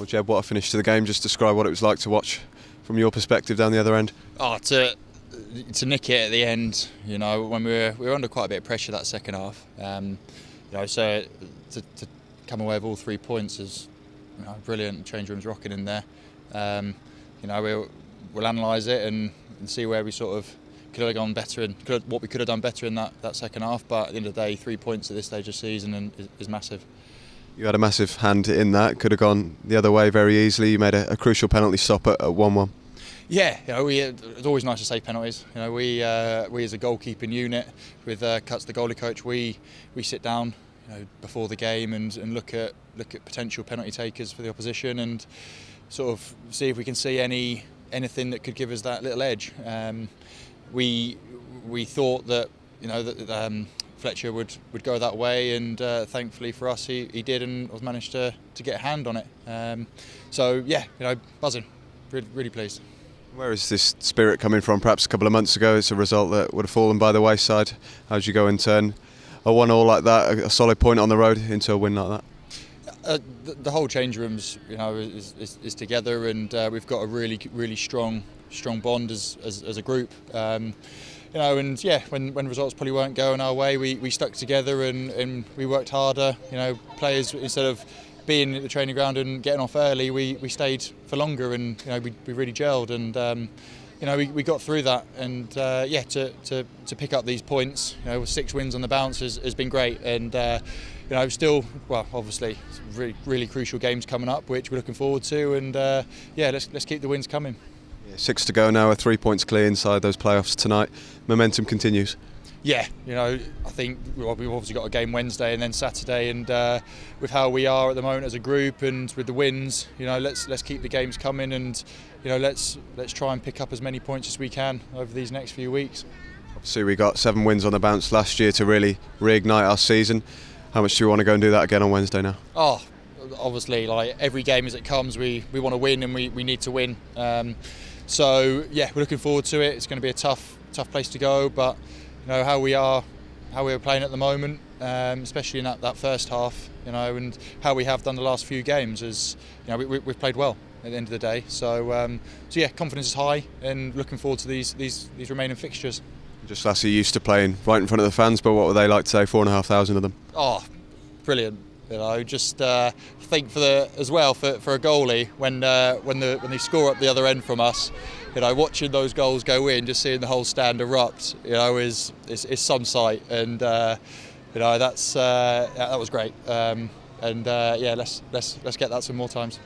Well, Jed, what a finish to the game. Just describe what it was like to watch from your perspective down the other end. Oh, to to nick it at the end, you know, when we were we were under quite a bit of pressure that second half. Um, you know, so to, to come away with all three points is you know, brilliant. Change rooms rocking in there. Um, you know, we'll we'll analyse it and, and see where we sort of could have gone better and have, what we could have done better in that, that second half. But at the end of the day, three points at this stage of season is, is massive. You had a massive hand in that. Could have gone the other way very easily. You made a, a crucial penalty stop at one-one. Yeah, you know, we, it's always nice to save penalties. You know, we uh, we as a goalkeeping unit with uh, Cuts, the goalie coach, we we sit down you know, before the game and, and look at look at potential penalty takers for the opposition and sort of see if we can see any anything that could give us that little edge. Um, we we thought that you know that um, Fletcher would, would go that way, and uh, thankfully for us, he, he did and was managed to, to get a hand on it. Um, so yeah, you know, buzzing, really, really pleased. Where is this spirit coming from? Perhaps a couple of months ago, it's a result that would have fallen by the wayside. How did you go and turn a one-all like that, a solid point on the road, into a win like that? Uh, the, the, whole change rooms, you know, is, is, is together, and uh, we've got a really, really strong, strong bond as, as, as a group. Um, you know, and yeah, when, when results probably weren't going our way, we, we stuck together and, and we worked harder. You know, players instead of being at the training ground and getting off early, we, we stayed for longer and you know we, we really gelled and um, you know we, we got through that and uh, yeah to, to, to pick up these points, you know, six wins on the bounce has, has been great and. Uh, you know, still, well, obviously, really, really crucial games coming up, which we're looking forward to, and uh, yeah, let's let's keep the wins coming. Six to go now, We're three points clear inside those playoffs tonight. Momentum continues. Yeah, you know, I think we've obviously got a game Wednesday and then Saturday, and uh, with how we are at the moment as a group and with the wins, you know, let's let's keep the games coming and you know let's let's try and pick up as many points as we can over these next few weeks. Obviously, we got seven wins on the bounce last year to really reignite our season. How much do you want to go and do that again on Wednesday now? Oh, obviously, like every game as it comes, we, we want to win and we, we need to win. Um, so yeah, we're looking forward to it. It's going to be a tough tough place to go, but you know how we are, how we are playing at the moment, um, especially in that, that first half, you know, and how we have done the last few games is, you know, we, have we, played well at the end of the day. So um, so yeah, confidence is high, and looking forward to these these these remaining fixtures. Just last year, used to playing right in front of the fans, but what would they like to say? Four and a half thousand of them. Oh, brilliant! You know, just uh, think for the as well for, for a goalie when uh, when the when they score up the other end from us, you know, watching those goals go in, just seeing the whole stand erupt, you know, is is, is some sight, and uh, you know that's uh, that was great. Um, and uh, yeah, let's let's let's get that some more times.